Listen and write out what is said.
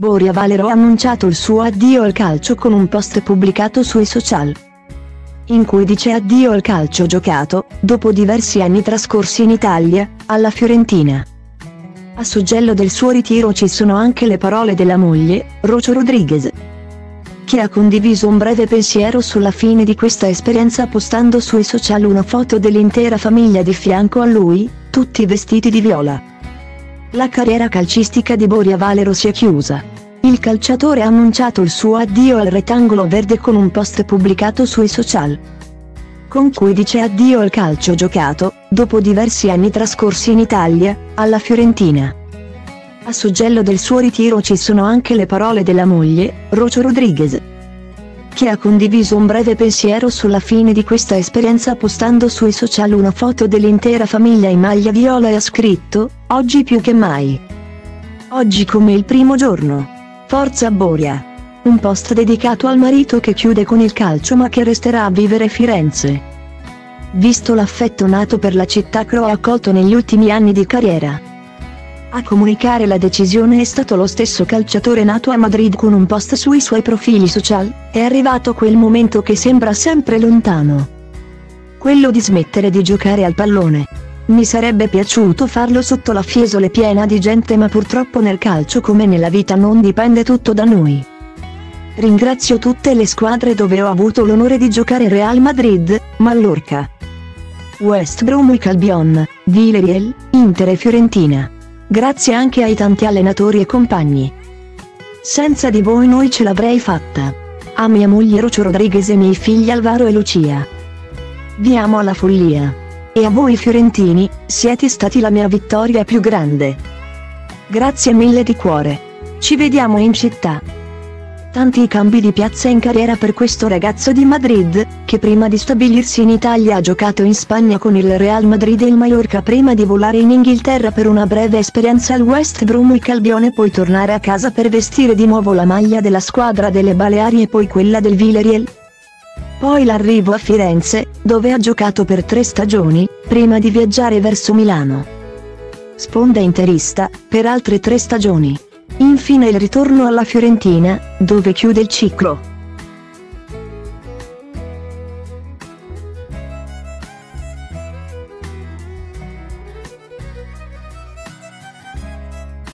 Boria Valero ha annunciato il suo addio al calcio con un post pubblicato sui social. In cui dice addio al calcio giocato, dopo diversi anni trascorsi in Italia, alla Fiorentina. A suggello del suo ritiro ci sono anche le parole della moglie, Rocio Rodriguez, che ha condiviso un breve pensiero sulla fine di questa esperienza postando sui social una foto dell'intera famiglia di fianco a lui, tutti vestiti di viola. La carriera calcistica di Boria Valero si è chiusa. Il calciatore ha annunciato il suo addio al rettangolo verde con un post pubblicato sui social. Con cui dice addio al calcio giocato, dopo diversi anni trascorsi in Italia, alla Fiorentina. A suggello del suo ritiro ci sono anche le parole della moglie, Rocio Rodriguez, che ha condiviso un breve pensiero sulla fine di questa esperienza postando sui social una foto dell'intera famiglia in maglia viola e ha scritto, oggi più che mai. Oggi come il primo giorno. Forza Boria. Un post dedicato al marito che chiude con il calcio ma che resterà a vivere Firenze. Visto l'affetto nato per la città che ho accolto negli ultimi anni di carriera. A comunicare la decisione è stato lo stesso calciatore nato a Madrid con un post sui suoi profili social, è arrivato quel momento che sembra sempre lontano. Quello di smettere di giocare al pallone. Mi sarebbe piaciuto farlo sotto la fiesole piena di gente ma purtroppo nel calcio come nella vita non dipende tutto da noi. Ringrazio tutte le squadre dove ho avuto l'onore di giocare Real Madrid, Mallorca, West Bromwich Albion, Villarreal, Inter e Fiorentina. Grazie anche ai tanti allenatori e compagni. Senza di voi noi ce l'avrei fatta. A mia moglie Rocio Rodriguez e miei figli Alvaro e Lucia. Vi amo alla follia. E a voi fiorentini, siete stati la mia vittoria più grande. Grazie mille di cuore. Ci vediamo in città. Tanti cambi di piazza in carriera per questo ragazzo di Madrid, che prima di stabilirsi in Italia ha giocato in Spagna con il Real Madrid e il Mallorca prima di volare in Inghilterra per una breve esperienza al West Bromwich Albion e poi tornare a casa per vestire di nuovo la maglia della squadra delle Baleari e poi quella del Villarreal. Poi l'arrivo a Firenze, dove ha giocato per tre stagioni, prima di viaggiare verso Milano. Sponda interista, per altre tre stagioni. Infine il ritorno alla Fiorentina, dove chiude il ciclo.